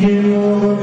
Oh